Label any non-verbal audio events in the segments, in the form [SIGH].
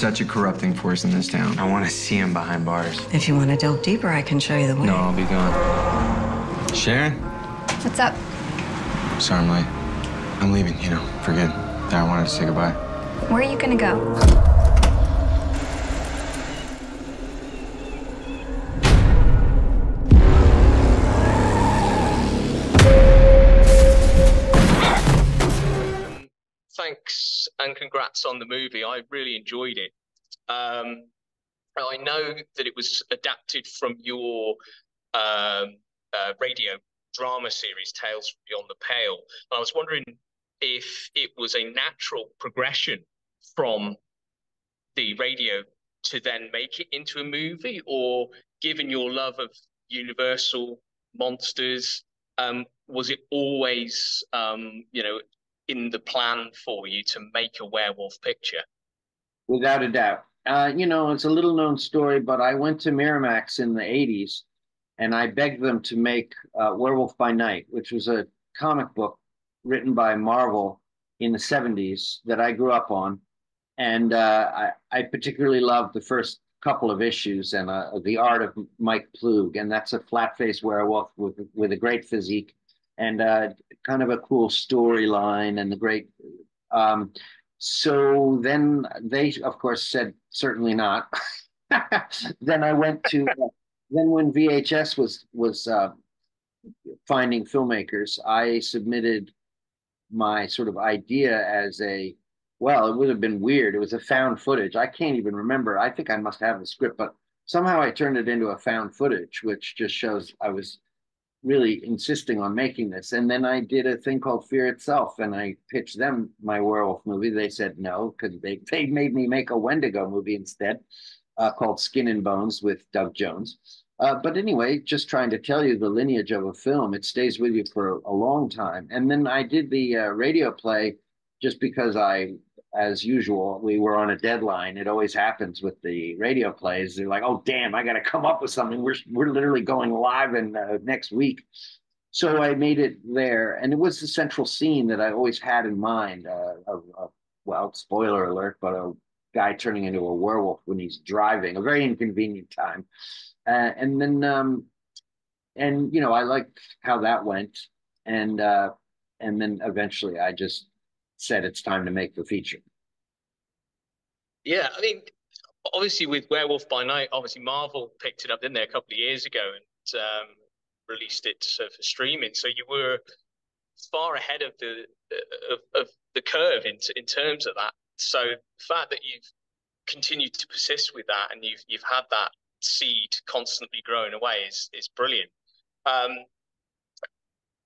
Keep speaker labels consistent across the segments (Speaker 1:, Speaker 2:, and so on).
Speaker 1: such a corrupting force in this town. I want to see him behind bars.
Speaker 2: If you want to delve deeper, I can show you the way.
Speaker 1: No, I'll be gone. Sharon?
Speaker 3: What's up?
Speaker 1: Sorry I'm late. I'm leaving, you know, for good. I wanted to say goodbye.
Speaker 3: Where are you gonna go?
Speaker 4: And congrats on the movie. I really enjoyed it. Um, I know that it was adapted from your um, uh, radio drama series, Tales from Beyond the Pale. And I was wondering if it was a natural progression from the radio to then make it into a movie, or given your love of Universal monsters, um, was it always, um, you know, in the plan for you to make a werewolf picture?
Speaker 5: Without a doubt. Uh, you know, it's a little known story, but I went to Miramax in the 80s and I begged them to make uh, Werewolf by Night, which was a comic book written by Marvel in the 70s that I grew up on. And uh, I, I, particularly loved the first couple of issues and uh, the art of Mike Ploog. And that's a flat faced werewolf with, with a great physique and uh, kind of a cool storyline and the great. Um, so then they, of course, said certainly not. [LAUGHS] then I went to. Uh, then when VHS was was uh, finding filmmakers, I submitted my sort of idea as a well, it would have been weird. It was a found footage. I can't even remember. I think I must have the script, but somehow I turned it into a found footage, which just shows I was really insisting on making this. And then I did a thing called Fear Itself, and I pitched them my werewolf movie. They said no because they they made me make a Wendigo movie instead, uh, called Skin and Bones with Doug Jones. Uh, but anyway, just trying to tell you the lineage of a film. It stays with you for a long time. And then I did the uh, radio play just because I as usual, we were on a deadline. It always happens with the radio plays. They're like, "Oh, damn, I got to come up with something." We're we're literally going live in uh, next week, so I made it there, and it was the central scene that I always had in mind. Uh, of, of well, spoiler alert, but a guy turning into a werewolf when he's driving, a very inconvenient time, uh, and then um, and you know, I liked how that went, and uh, and then eventually I just said it's time to make the feature.
Speaker 4: Yeah, I mean, obviously with Werewolf by Night, obviously Marvel picked it up, didn't they, a couple of years ago and um, released it for streaming. So you were far ahead of the of, of the curve in in terms of that. So the fact that you've continued to persist with that and you've you've had that seed constantly growing away is is brilliant. Um,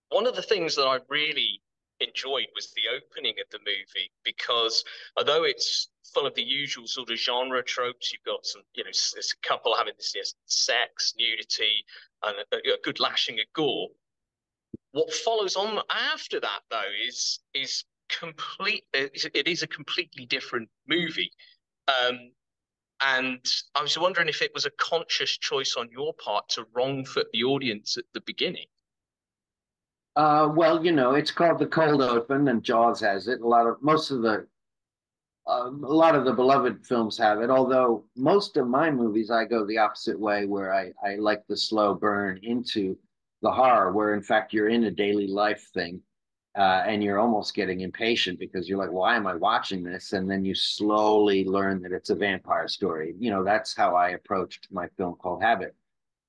Speaker 4: one of the things that I really enjoyed was the opening of the movie because although it's full of the usual sort of genre tropes, you've got some, you know, this couple having this yes, sex, nudity, and a, a good lashing of gore. What follows on after that, though, is is complete. It is a completely different movie. Um, and I was wondering if it was a conscious choice on your part to wrong foot the audience at the beginning.
Speaker 5: Uh, well, you know, it's called the cold open, and Jaws has it. A lot of most of the uh, a lot of the beloved films have it. Although most of my movies, I go the opposite way, where I I like the slow burn into the horror, where in fact you're in a daily life thing, uh, and you're almost getting impatient because you're like, why am I watching this? And then you slowly learn that it's a vampire story. You know, that's how I approached my film called Habit.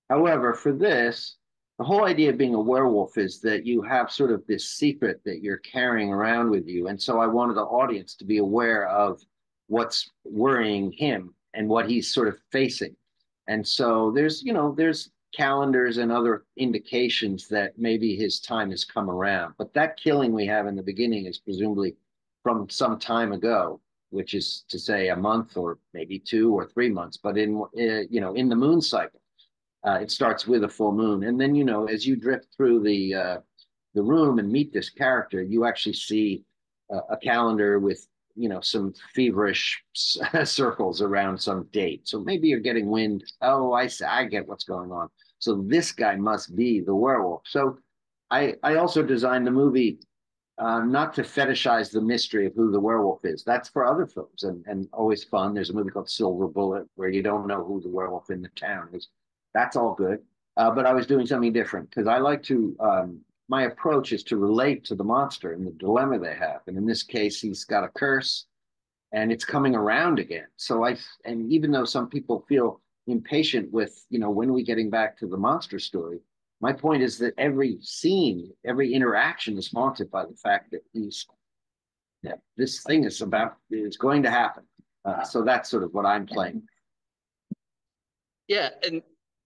Speaker 5: However, for this, the whole idea of being a werewolf is that you have sort of this secret that you're carrying around with you. And so I wanted the audience to be aware of what's worrying him and what he's sort of facing. And so there's, you know, there's calendars and other indications that maybe his time has come around. But that killing we have in the beginning is presumably from some time ago, which is to say a month or maybe two or three months, but in, uh, you know, in the moon cycle. Uh, it starts with a full moon, and then you know as you drift through the uh, the room and meet this character, you actually see a, a calendar with you know some feverish [LAUGHS] circles around some date. So maybe you're getting wind. Oh, I. I get what's going on. So this guy must be the werewolf. So I I also designed the movie uh, not to fetishize the mystery of who the werewolf is. That's for other films and, and always fun. There's a movie called Silver Bullet where you don't know who the werewolf in the town is. That's all good. Uh, but I was doing something different because I like to, um, my approach is to relate to the monster and the dilemma they have. And in this case, he's got a curse and it's coming around again. So I, and even though some people feel impatient with, you know, when are we getting back to the monster story? My point is that every scene, every interaction is haunted by the fact that he's, yeah, this thing is about, is going to happen. Uh, so that's sort of what I'm playing.
Speaker 4: Yeah, and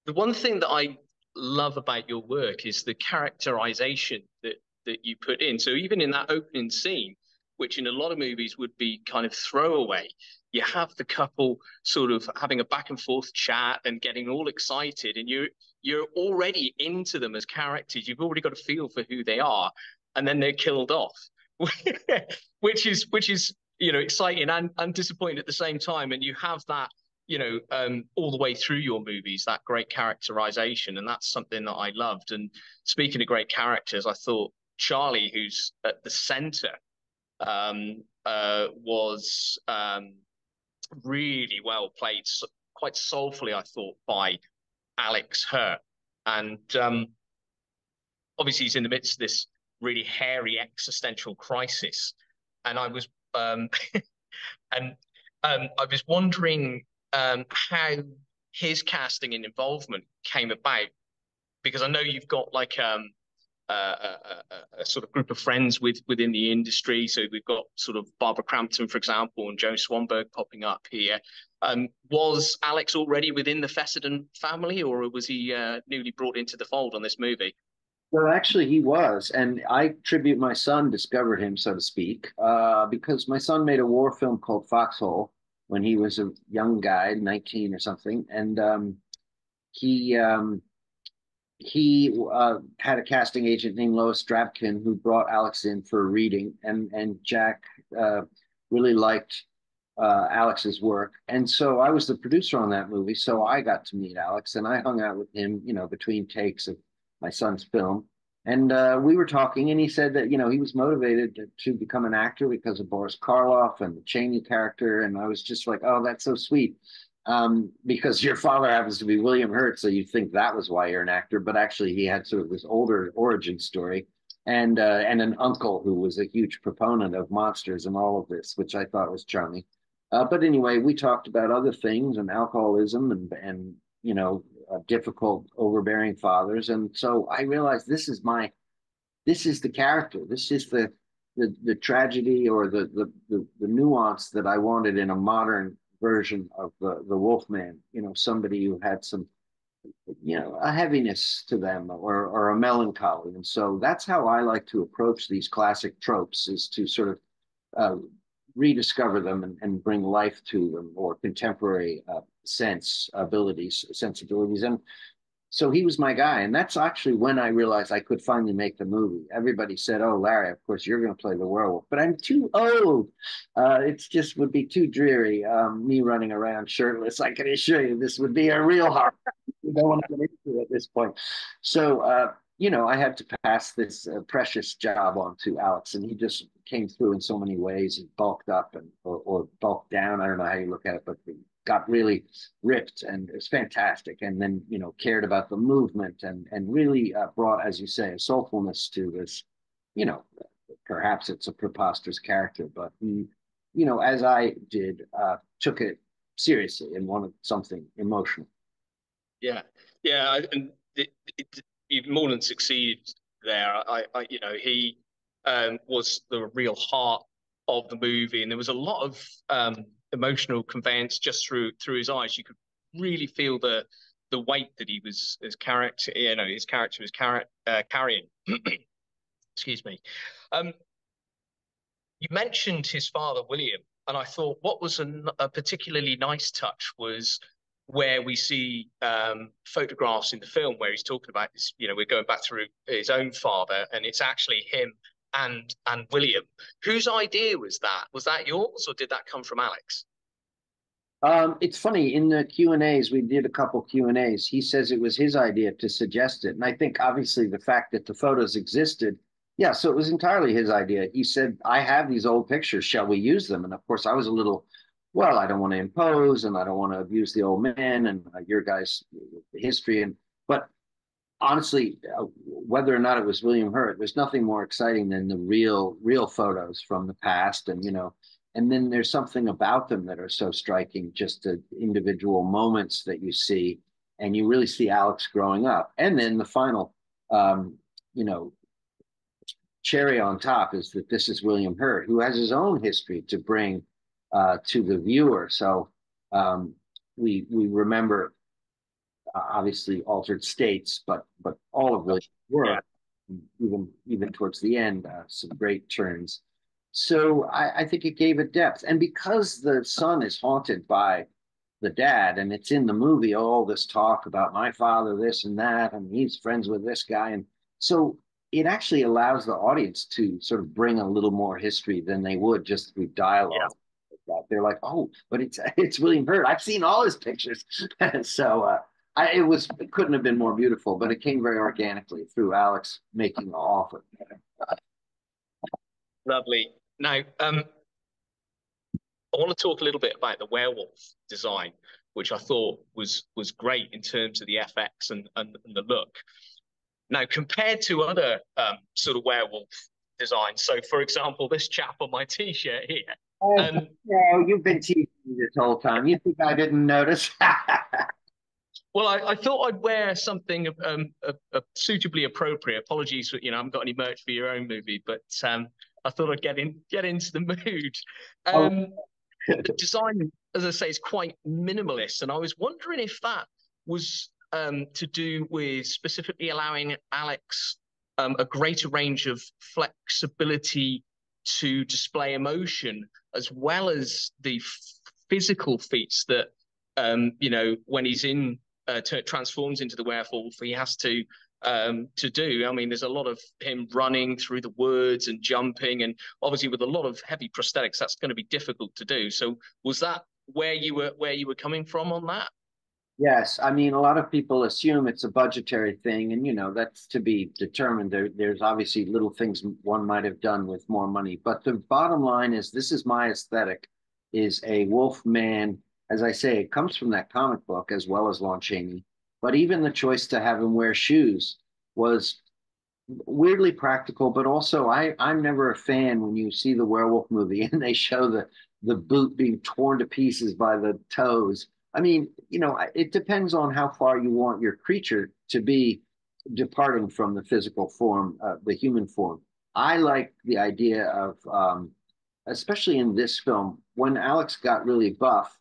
Speaker 4: the one thing that I love about your work is the characterization that that you put in. So even in that opening scene, which in a lot of movies would be kind of throwaway, you have the couple sort of having a back and forth chat and getting all excited, and you you're already into them as characters. You've already got a feel for who they are, and then they're killed off, [LAUGHS] which is which is you know exciting and, and disappointing at the same time. And you have that you know um, all the way through your movies that great characterization, and that's something that I loved. And speaking of great characters, I thought Charlie, who's at the center, um, uh, was um, really well played, quite soulfully, I thought, by Alex Hurt. And um, obviously, he's in the midst of this really hairy existential crisis. And I was, um, [LAUGHS] and um, I was wondering um, how his casting and involvement came about, because I know you've got like um, a, a, a, sort of group of friends with within the industry. So we've got sort of Barbara Crampton, for example, and Joe Swanberg popping up here. Um, was Alex already within the Fessenden family, or was he uh, newly brought into the fold on this movie?
Speaker 5: Well, actually, he was, and I tribute my son discovered him, so to speak, uh, because my son made a war film called Foxhole when he was a young guy, nineteen or something, and um, he um, he uh, had a casting agent named Lois Drabkin who brought Alex in for a reading, and and Jack uh, really liked uh, Alex's work, and so I was the producer on that movie. So I got to meet Alex, and I hung out with him, you know, between takes of my son's film, and uh, we were talking, and he said that you know he was motivated to, become an actor because of Boris Karloff and the Chaney character, and I was just like, oh, that's so sweet um, because your father happens to be William Hurt, so you think that was why you're an actor, but actually he had sort of this older origin story, and uh, and an uncle who was a huge proponent of monsters and all of this, which I thought was charming. Uh, but anyway, we talked about other things and alcoholism and and you know difficult, overbearing fathers, and so I realized this is my, this is the character, this is the the, the tragedy or the, the the the nuance that I wanted in a modern version of the the Wolfman. You know, somebody who had some, you know, a heaviness to them or or a melancholy, and so that's how I like to approach these classic tropes: is to sort of uh, rediscover them and, and bring life to them or contemporary uh, sense abilities sensibilities. And so he was my guy. And that's actually when i realized i could finally make the movie. Everybody said oh larry of course you're going to play the werewolf. But i'm too old. Uh, it's just would be too dreary um, me running around shirtless. I can assure you this would be a real horror you don't want to get into it at this point. So uh, you know i had to pass this uh, precious job on to alex and he just came through in so many ways. He bulked up and or, or bulked down. I don't know how you look at it but got really ripped and it was fantastic. And then, you know, cared about the movement and, and really uh, brought, as you say, a soulfulness to this, you know, perhaps it's a preposterous character, but he, you know, as I did, uh, took it seriously and wanted something emotional.
Speaker 4: Yeah. Yeah. And it, it more than succeeded there. I, I you know, he um, was the real heart of the movie, and there was a lot of um, emotional conveyance just through through his eyes. You could really feel the the weight that he was his character, you know, his character was car- uh, carrying. [CLEARS THROAT] Excuse me. Um, you mentioned his father, William, and I thought what was a, a particularly nice touch was where we see um, photographs in the film where he's talking about this. You know, we're going back through his own father, and it's actually him and and William. Whose idea was that? Was that yours, or did that come from Alex?
Speaker 5: Um, it's funny in the Q and A's we did a couple Q and A's. He says it was his idea to suggest it, and I think obviously the fact that the photos existed Yeah, so it was entirely his idea. He said, I have these old pictures. Shall we use them? And of course, I was a little, well, I don't want to impose and I don't want to abuse the old man and uh, your guys' history. And, but honestly, uh, whether or not it was William Hurt, there's nothing more exciting than the real, real photos from the past. And, you know, and then there's something about them that are so striking, just the individual moments that you see. And you really see Alex growing up. And then the final, um, you know, cherry on top is that this is William Hurt, who has his own history to bring uh, to the viewer. So um, we we remember uh, obviously altered states, but but all of work, yeah. even even towards the end, uh, some great turns. So I, I think it gave it depth, and because the son is haunted by the dad, and it's in the movie, all this talk about my father, this and that, and he's friends with this guy, and so it actually allows the audience to sort of bring a little more history than they would just through dialogue. Yeah. They're like, oh, but it's [LAUGHS] it's William Hurt. I've seen all his pictures, [LAUGHS] so uh, I, it was it couldn't have been more beautiful. But it came very organically through Alex making the offer.
Speaker 4: Lovely. Now, um, I want to talk a little bit about the werewolf design, which I thought was was great in terms of the FX and, and, and the look. Now, compared to other um, sort of werewolf designs, so for example, this chap on my T-shirt here.
Speaker 5: Oh, um, [LAUGHS] no, you've been teasing me this whole time. You think I didn't notice? [LAUGHS]
Speaker 4: well, I, I, thought I'd wear something um, a, suitably appropriate. Apologies, for, you know, I haven't got any merch for your own movie, but um, I thought I'd get in, get into the [LAUGHS] mood. Oh. Um, oh. the design, as I say, is quite minimalist, and I was wondering if that was um, to do with specifically allowing Alex um, a greater range of flexibility to display emotion, as well as the physical feats that um, you know when he's in uh, t- transforms into the werewolf, he has to um, to do. I mean, there's a lot of him running through the woods and jumping, and obviously with a lot of heavy prosthetics, that's going to be difficult to do. So, was that where you were where you were coming from on that?
Speaker 5: Yes, I mean, a lot of people assume it's a budgetary thing, and you know that's to be determined. There, there's obviously little things one might have done with more money, but the bottom line is, this is my aesthetic: is a wolf man. As I say, it comes from that comic book as well as Lon Chaney. But even the choice to have him wear shoes was weirdly practical. But also, I I'm never a fan when you see the werewolf movie [LAUGHS] and they show the the boot being torn to pieces by the toes I mean, you know, it depends on how far you want your creature to be departing from the physical form, uh, the human form. I like the idea of, um, especially in this film, when Alex got really buff,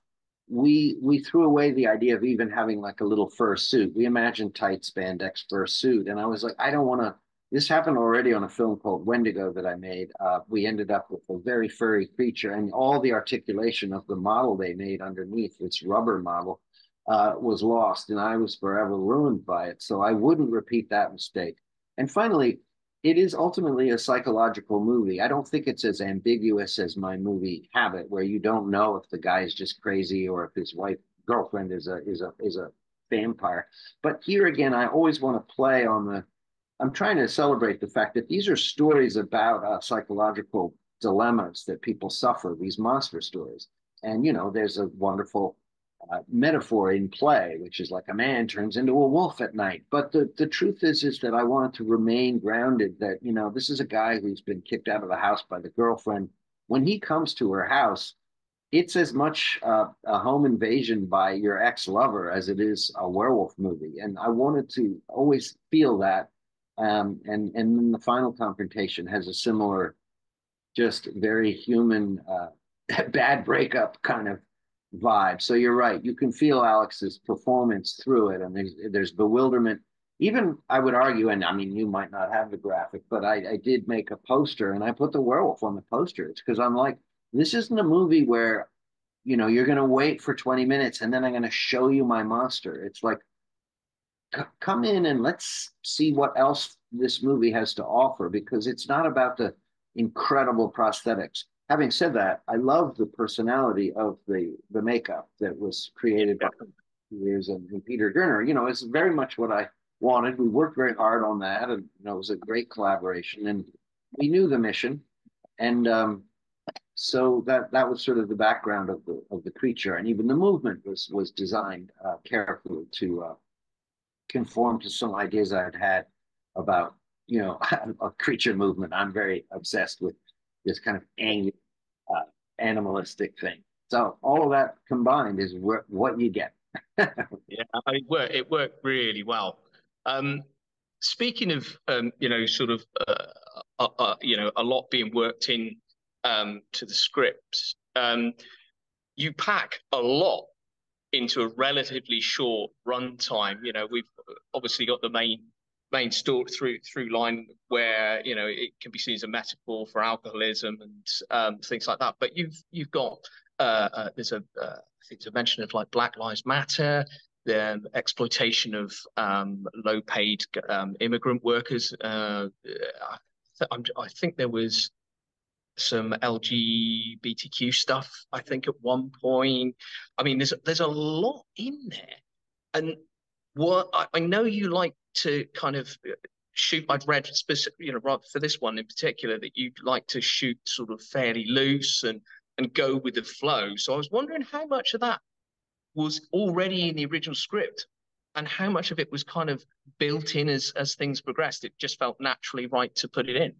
Speaker 5: we we threw away the idea of even having like a little fur suit. We imagined tight spandex fur suit, and I was like, I don't want to this happened already on a film called Wendigo that I made. Uh, we ended up with a very furry creature, and all the articulation of the model they made underneath, its rubber model, uh, was lost, and I was forever ruined by it. So I wouldn't repeat that mistake. And finally, it is ultimately a psychological movie. I don't think it's as ambiguous as my movie Habit, where you don't know if the guy is just crazy or if his wife girlfriend is a is a is a vampire. But here again, I always want to play on the I'm trying to celebrate the fact that these are stories about uh, psychological dilemmas that people suffer, these monster stories. And, you know, there's a wonderful uh, metaphor in play, which is like a man turns into a wolf at night. But the, the truth is, is that I wanted to remain grounded that, you know, this is a guy who's been kicked out of the house by the girlfriend. When he comes to her house, it's as much uh, a home invasion by your ex lover as it is a werewolf movie. And I wanted to always feel that um, and and then the final confrontation has a similar, just very human, uh, [LAUGHS] bad breakup kind of vibe. So you're right. You can feel Alex's performance through it, and there's there's bewilderment. Even I would argue, and I mean, you might not have the graphic, but I, I did make a poster, and I put the werewolf on the poster. It's because I'm like, this isn't a movie where, you know, you're going to wait for 20 minutes and then I'm going to show you my monster. It's like come in and let's see what else this movie has to offer because it's not about the incredible prosthetics. Having said that, I love the personality of the the makeup that was created by Spears and, and Peter Gerner. You know, it's very much what I wanted. We worked very hard on that, and you know, it was a great collaboration. And we knew the mission, and um, so that that was sort of the background of the of the creature, and even the movement was was designed uh, carefully to uh, conform to some ideas I had had about you know [LAUGHS] a creature movement. I'm very obsessed with this kind of ang- uh, animalistic thing. So all of that combined is wh- what you get. [LAUGHS]
Speaker 4: yeah, it worked. It worked really well. Um, speaking of, um, you know, sort of, uh, uh, uh, you know, a lot being worked in um, to the scripts, um, you pack a lot into a relatively short runtime. You know, we've obviously got the main main story through through line where you know it can be seen as a metaphor for alcoholism and um, things like that. But you've you've got uh, uh, there's a uh, I think there's a mention of like Black Lives Matter, the exploitation of um, low paid um, immigrant workers. Uh, I, I think there was some LGBTQ stuff. I think at one point. I mean, there's there's a lot in there, and what I, I know you like to kind of uh, shoot. I've read specific, you know, for this one in particular, that you like to shoot sort of fairly loose and and go with the flow. So I was wondering how much of that was already in the original script and how much of it was kind of built in as as things progressed. It just felt naturally right to put it in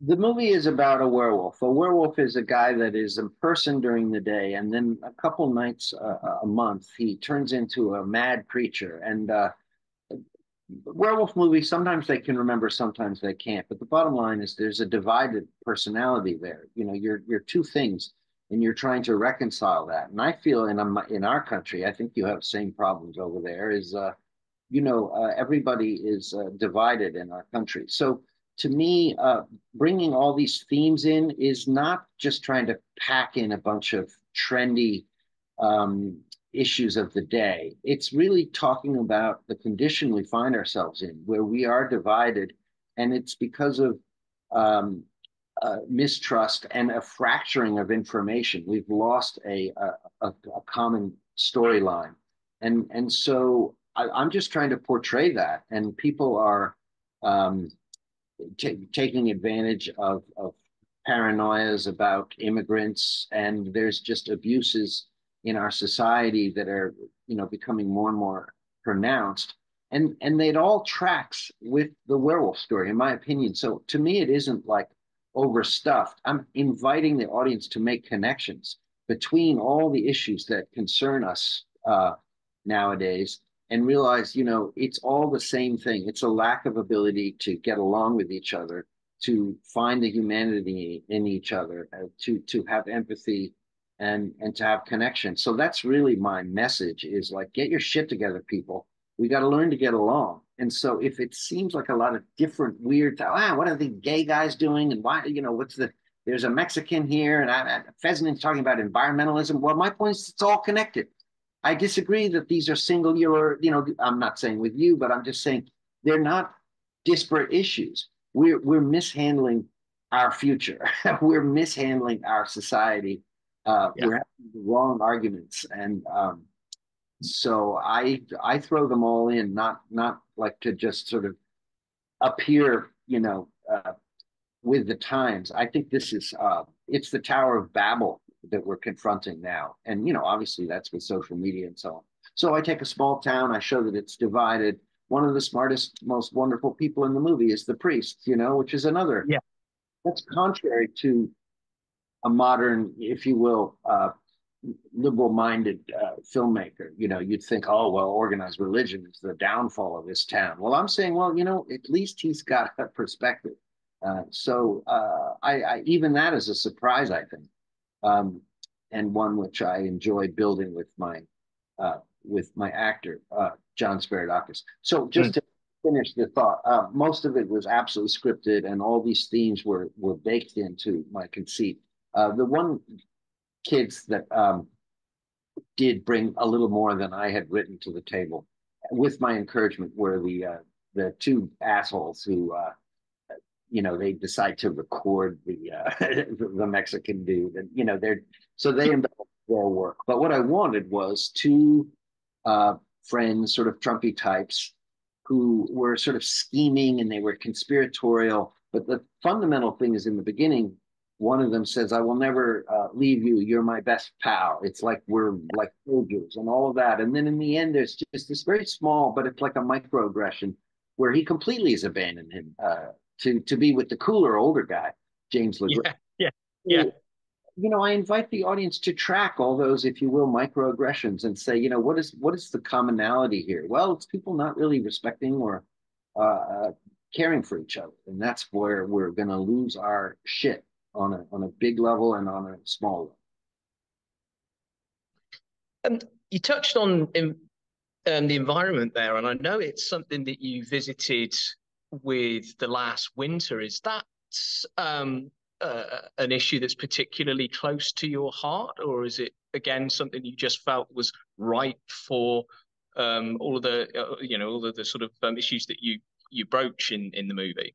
Speaker 5: the movie is about a werewolf. A werewolf is a guy that is in person during the day, and then a couple nights uh, a month, he turns into a mad creature. And uh, werewolf movies, sometimes they can remember, sometimes they can't. But the bottom line is there's a divided personality there. You know, you're you're two things, and you're trying to reconcile that. And I feel in in our country, I think you have same problems over there. Is uh, you know, uh, everybody is uh, divided in our country. So to me, uh, bringing all these themes in is not just trying to pack in a bunch of trendy um, issues of the day. It's really talking about the condition we find ourselves in, where we are divided, and it's because of um, uh, mistrust and a fracturing of information. We've lost a a, a, a common storyline, and and so I, am just trying to portray that, and people are. Um, taking advantage of, of paranoias about immigrants, and there's just abuses in our society that are, you know, becoming more and more pronounced. And and it all tracks with the werewolf story, in my opinion. So to me, it isn't like overstuffed. I'm inviting the audience to make connections between all the issues that concern us uh, nowadays and realize, you know, it's all the same thing. It's a lack of ability to get along with each other, to find the humanity in each other, uh, to to have empathy, and and to have connection. So that's really my message: is like get your shit together, people. We got to learn to get along. And so if it seems like a lot of different weird, ah, what are the gay guys doing, and why, you know, what's the there's a Mexican here, and I, Pheasant is talking about environmentalism. Well, my point is it's all connected I disagree that these are singular, you know, I'm not saying with you, but I'm just saying they're not disparate issues. We're, we're mishandling our future. [LAUGHS] we're mishandling our society. Uh, yeah. We're having the wrong arguments. And um, so I, I throw them all in, not, not like to just sort of appear, you know, uh, with the times. I think this is, uh, it's the Tower of Babel that we're confronting now. And, you know, obviously that's with social media and so on. So I take a small town, I show that it's divided. One of the smartest, most wonderful people in the movie is the priest, you know, which is another.
Speaker 4: Yeah.
Speaker 5: That's contrary to a modern, if you will, uh, liberal minded uh, filmmaker. You know, you'd think, oh, well, organized religion is the downfall of this town. Well, I'm saying, well, you know, at least he's got a perspective. Uh, so uh, I, I, even that is a surprise, I think um, and one which I enjoy building with my uh, with my actor uh, John Speredakos. So just mm. to finish the thought, uh, most of it was absolutely scripted, and all these themes were were baked into my conceit. Uh, the one kids that um, did bring a little more than I had written to the table, with my encouragement, were the uh, the two assholes who uh, you know they decide to record the uh, [LAUGHS] the Mexican dude, and you know they're so they embellish their work. But what I wanted was two uh, friends, sort of Trumpy types, who were sort of scheming and they were conspiratorial, But the fundamental thing is in the beginning, one of them says, I will never uh, leave you. You're my best pal. It's like we're like soldiers and all of that. And then in the end, there's just this very small, but it's like a microaggression where he completely has abandoned him uh, to, to be with the cooler older guy, James Le Gros.
Speaker 4: Yeah, yeah, yeah.
Speaker 5: You know, I invite the audience to track all those, if you will, microaggressions and say, you know, what is what is the commonality here? Well, it's people not really respecting or uh, uh caring for each other, and that's where we're going to lose our shit on a on a big level and on a small level.
Speaker 4: And you touched on in, um, the environment there, and I know it's something that you visited with the last winter. Is that um, uh, an issue that's particularly close to your heart, or is it again something you just felt was right for um, all of the uh, you know all of the sort of um, issues that you you broach in in the movie?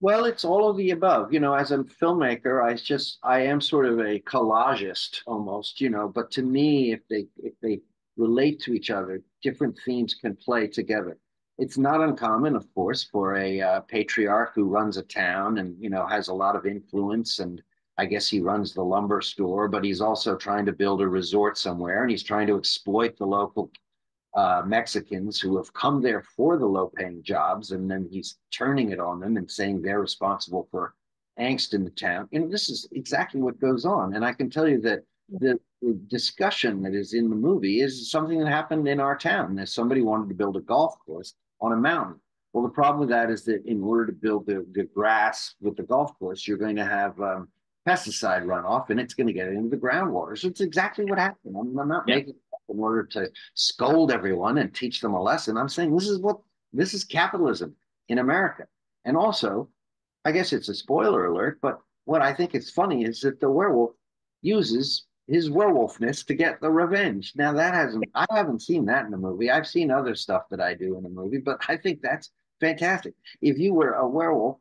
Speaker 5: Well, it's all of the above. You know, as a filmmaker, I just I am sort of a collagist almost, you know, but to me if they if they relate to each other, different themes can play together. It's not uncommon, of course, for a uh, patriarch who runs a town and, you know, has a lot of influence and I guess he runs the lumber store, but he's also trying to build a resort somewhere and he's trying to exploit the local uh, Mexicans who have come there for the low paying jobs, and then he's turning it on them and saying they're responsible for angst in the town. And this is exactly what goes on. And I can tell you that the, the discussion that is in the movie is something that happened in our town. That somebody wanted to build a golf course on a mountain. Well, the problem with that is that in order to build the, the grass with the golf course, you're going to have um, pesticide runoff and it's going to get into the groundwater. So it's exactly what happened. I'm, I'm not yeah. making in order to scold everyone and teach them a lesson. I'm saying this is what this is capitalism in America. And also, I guess it's a spoiler alert, but what I think is funny is that the werewolf uses his werewolfness to get the revenge. Now that hasn't I haven't seen that in the movie. I've seen other stuff that I do in the movie, but I think that's fantastic. If you were a werewolf,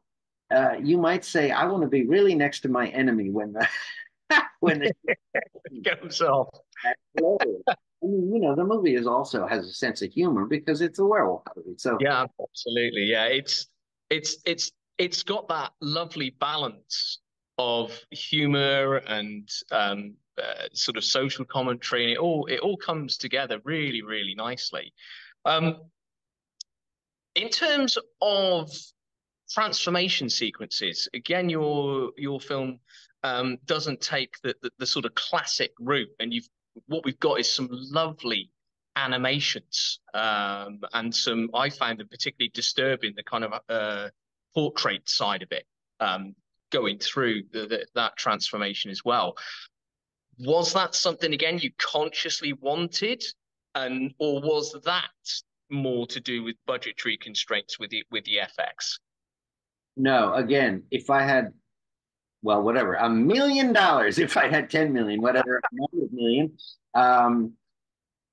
Speaker 5: uh, you might say, "I want to be really next to my enemy when the [LAUGHS] when the [LAUGHS]
Speaker 4: goes off."
Speaker 5: I mean, you know, the movie is also has a sense of humor because it's a werewolf movie. So
Speaker 4: yeah, absolutely. Yeah, it's it's it's it's got that lovely balance of humor and um, uh, sort of social commentary, and it all it all comes together really, really nicely. Um, in terms of transformation sequences, again, your your film um, doesn't take the, the, the sort of classic route, and you've what we've got is some lovely animations um, and some I found them particularly disturbing the kind of uh, portrait side of it um, going through the, the, that transformation as well. Was that something again you consciously wanted, and or was that more to do with budgetary constraints with the with the FX?
Speaker 5: No, again, if I had well, whatever, a million dollars, [LAUGHS] if I had 10 million, whatever, 100 million, um,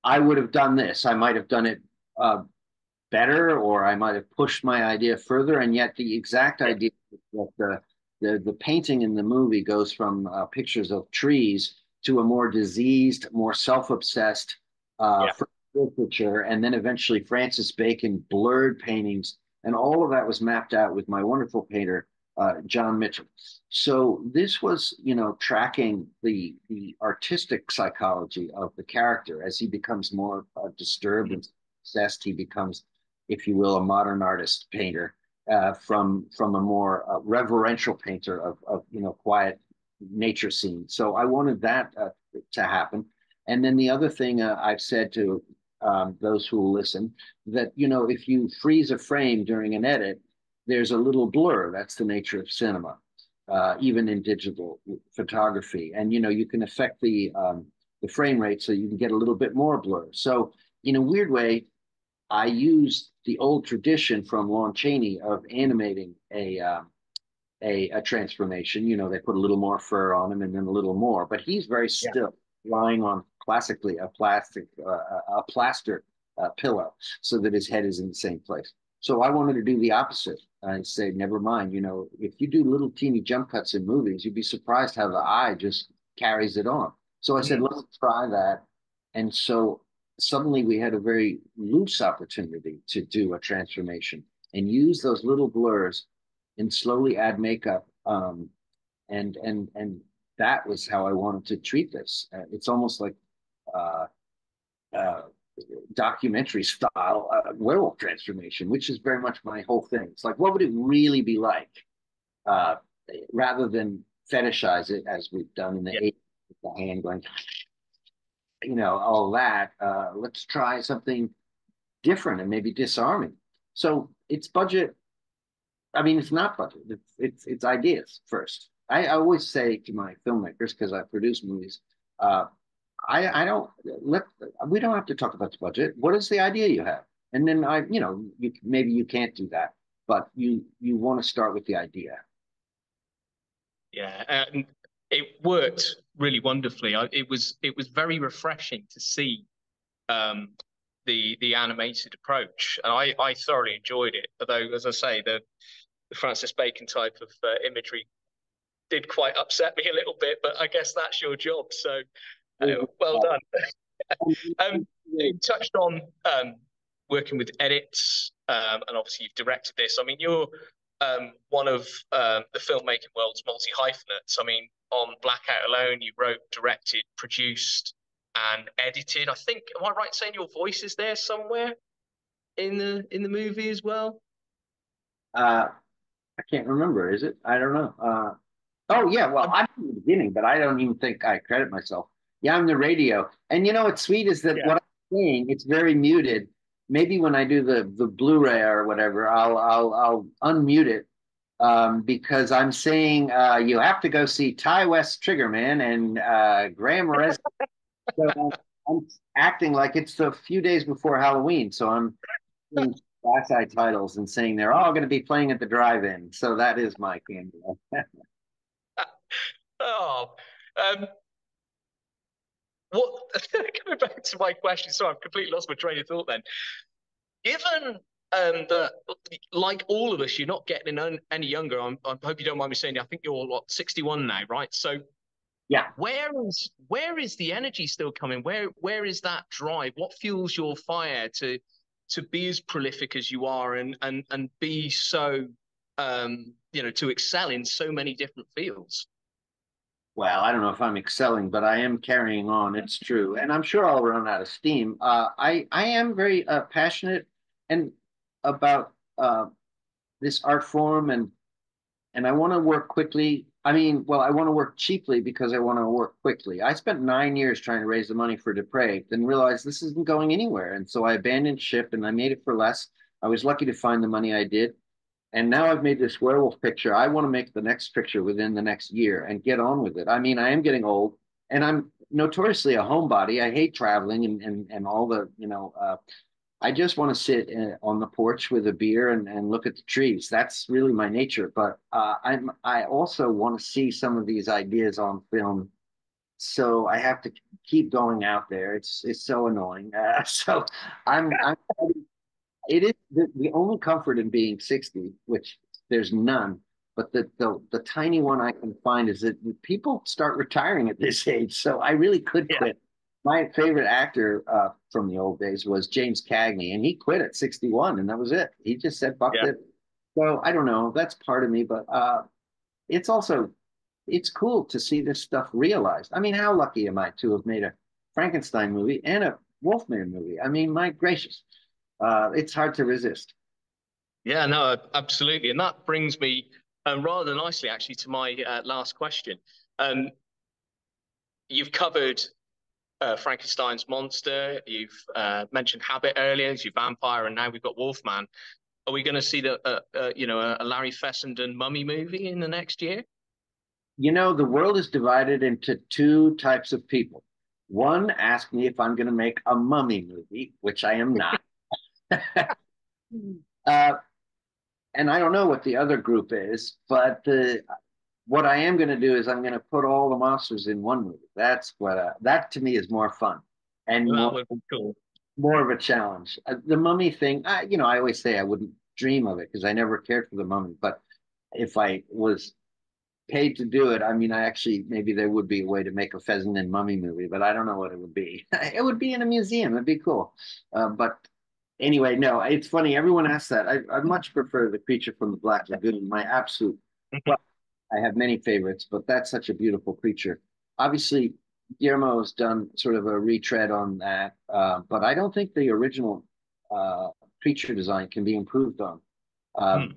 Speaker 5: I would have done this. I might have done it uh, better, or I might have pushed my idea further. And yet, the exact idea that the the, the painting in the movie goes from uh, pictures of trees to a more diseased, more self-obsessed uh, yeah. literature, and then eventually Francis Bacon blurred paintings, and all of that was mapped out with my wonderful painter uh, John Mitchell. So this was, you know, tracking the the artistic psychology of the character as he becomes more uh, disturbed and obsessed. He becomes, if you will, a modern artist painter uh, from from a more uh, reverential painter of of you know quiet nature scene. So I wanted that uh, to happen. And then the other thing uh, I've said to um, those who will listen that you know if you freeze a frame during an edit there's a little blur. That's the nature of cinema, uh, even in digital photography. And you know, you can affect the um, the frame rate so you can get a little bit more blur. So in a weird way, I use the old tradition from Lon Chaney of animating a uh, a, a transformation. You know, they put a little more fur on him and then a little more, but he's very still, yeah. lying on classically a plastic uh, a plaster uh, pillow so that his head is in the same place. So I wanted to do the opposite and say, never mind. You know, if you do little teeny jump cuts in movies, you'd be surprised how the eye just carries it on. So I said, let's try that. And so suddenly we had a very loose opportunity to do a transformation and use those little blurs and slowly add makeup. Um, and and and that was how I wanted to treat this. Uh, it's almost like uh, uh, documentary style uh, werewolf transformation, which is very much my whole thing. It's like, what would it really be like, uh, rather than fetishize it as we've done in the yeah. 80s, the hand going, you know, all that. Uh, let's try something different and maybe disarming. So it's budget. I mean, it's not budget. It's it's, it's ideas first. I, I always say to my filmmakers because I produce movies, uh, I I don't let we don't have to talk about the budget. What is the idea you have? And then I, you know, you maybe you can't do that, but you you want to start with the idea.
Speaker 4: Yeah, and it worked really wonderfully. I, It was it was very refreshing to see um, the the animated approach, and I I thoroughly enjoyed it. Although, as I say, the, the Francis Bacon type of uh, imagery did quite upset me a little bit, but I guess that's your job. So, uh, well done. [LAUGHS] um, you touched on um, working with edits, um, and obviously you've directed this. I mean, you're um, one of um, the filmmaking world's multi hyphenates. I mean, on Blackout alone, you wrote, directed, produced, and edited. I think, am I right saying your voice is there somewhere in the in the movie as well?
Speaker 5: Uh, I can't remember. Is it? I don't know. Uh, oh yeah. Well, I'm in the beginning, but I don't even think I credit myself. Yeah, I'm the radio. And you know what's sweet is that yeah. what I'm saying, it's very muted. Maybe when I do the the Blu-ray or whatever, I'll I'll I'll unmute it um, because I'm saying uh, you have to go see Ti West Triggerman and uh, Graham Rez. So I'm acting like it's a few days before Halloween, so I'm glass eye titles and saying they're all going to be playing at the drive-in. So that is my cameo. [LAUGHS]
Speaker 4: oh, um, what? [LAUGHS] coming back to my question, sorry, I've completely lost my train of thought. Then, given um, that, like all of us, you're not getting any younger. I'm, I hope you don't mind me saying. I think you're what 61 now, right? So,
Speaker 5: yeah.
Speaker 4: Where is where is the energy still coming? Where where is that drive? What fuels your fire to to be as prolific as you are and and and be so um, you know to excel in so many different fields?
Speaker 5: well, I don't know if I'm excelling, but I am carrying on. It's true, and I'm sure I'll run out of steam. Uh, I I am very uh, passionate and about uh, this art form, and and I want to work quickly. I mean, well, I want to work cheaply because I want to work quickly. I spent nine years trying to raise the money for Depraved and realized this isn't going anywhere, and so I abandoned ship and I made it for less. I was lucky to find the money I did and now I've made this werewolf picture. I want to make the next picture within the next year and get on with it. I mean, I am getting old, and I'm notoriously a homebody. I hate traveling and and and all the you know. Uh, I just want to sit in, on the porch with a beer and, and look at the trees. That's really my nature. But uh, I'm I also want to see some of these ideas on film. So I have to keep going out there. It's it's so annoying. [LAUGHS] Uh, so I'm I'm it is the, the only comfort in being 60, which there's none, but the, the the tiny one I can find is that people start retiring at this [LAUGHS] age. So I really could yeah. My favorite actor uh, from the old days was James Cagney, and he quit at 61, and that was it. He just said, "Fuck yeah. it." So I don't know. That's part of me, but uh, it's also it's cool to see this stuff realized. I mean, how lucky am I to have made a Frankenstein movie and a Wolfman movie? I mean, my gracious uh, it's hard to resist.
Speaker 4: Yeah, no, absolutely. And that brings me um, rather nicely, actually, to my uh, last question. Um, you've covered uh, Frankenstein's monster. You've uh, mentioned Habit earlier, your vampire, and now we've got Wolfman. Are we going to see the, uh, uh, you know, a Larry Fessenden mummy movie in the next year?
Speaker 5: You know, the world is divided into two types of people. One asked me if I'm going to make a mummy movie, which I am not. [LAUGHS] uh, and I don't know what the other group is, but the what I am going to do is I'm going to put all the monsters in one movie. That's what uh, that to me is more fun and more,
Speaker 4: cool.
Speaker 5: more of a challenge. Uh, the mummy thing, I, you know, I always say I wouldn't dream of it because I never cared for the mummy. But if I was paid to do it, I mean, I actually maybe there would be a way to make a Fessenden mummy movie, but I don't know what it would be. [LAUGHS] it would be in a museum. It'd be cool. Uh, but anyway, no, it's funny. Everyone asks that. I, I much prefer the creature from the Black Lagoon. My absolute. I have many favorites, but that's such a beautiful creature. Obviously, Guillermo has done sort of a retread on that, uh, but I don't think the original uh, creature design can be improved on. Um,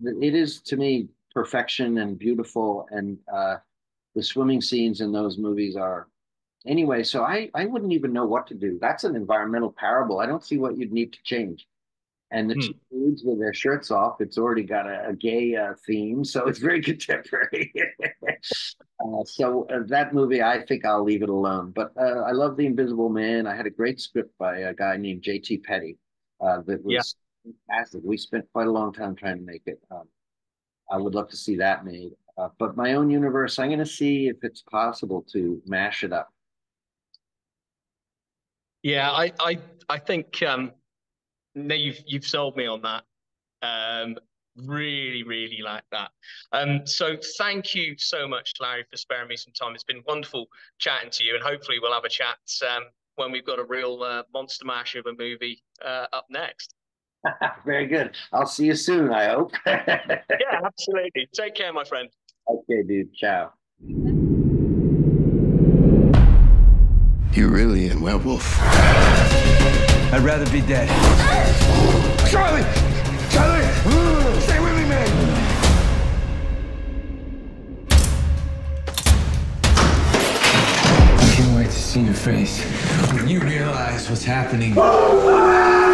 Speaker 5: hmm. It is to me perfection and beautiful, and uh, the swimming scenes in those movies are anyway, so I, I wouldn't even know what to do. That's an environmental parable. I don't see what you'd need to change. And the hmm. two dudes with their shirts off, it's already got a, a gay uh, theme, so it's very [LAUGHS] contemporary. [LAUGHS] uh, so uh, that movie, I think I'll leave it alone. But uh, I love The Invisible Man. I had a great script by a guy named J.T. Petty uh, that was yeah. fantastic. We spent quite a long time trying to make it. Um, I would love to see that made. Uh, but my own universe, I'm going to see if it's possible to mash it up.
Speaker 4: Yeah, I I I think um, no, you've you've sold me on that. Um, really, really like that. Um, so thank you so much, Larry, for sparing me some time. It's been wonderful chatting to you, and hopefully we'll have a chat um, when we've got a real uh, monster mash of a movie uh, up next. [LAUGHS]
Speaker 5: Very good. I'll see you soon. I hope. [LAUGHS]
Speaker 4: yeah, absolutely. Take care, my friend.
Speaker 5: Okay, dude. Ciao.
Speaker 6: You're really a werewolf.
Speaker 7: I'd rather be dead.
Speaker 6: Charlie! Charlie! Stay with me, man!
Speaker 7: I can't wait to see your face when you realize what's happening. Oh,